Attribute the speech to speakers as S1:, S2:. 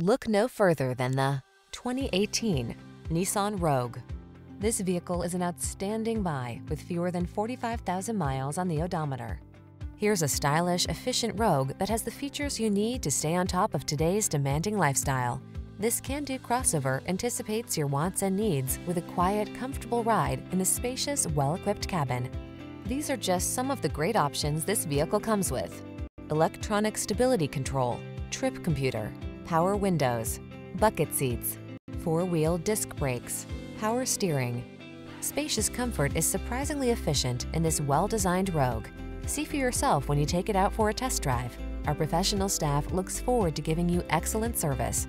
S1: Look no further than the 2018 Nissan Rogue. This vehicle is an outstanding buy with fewer than 45,000 miles on the odometer. Here's a stylish, efficient Rogue that has the features you need to stay on top of today's demanding lifestyle. This can-do crossover anticipates your wants and needs with a quiet, comfortable ride in a spacious, well-equipped cabin. These are just some of the great options this vehicle comes with. Electronic stability control, trip computer, power windows, bucket seats, four-wheel disc brakes, power steering. Spacious comfort is surprisingly efficient in this well-designed Rogue. See for yourself when you take it out for a test drive. Our professional staff looks forward to giving you excellent service.